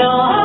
know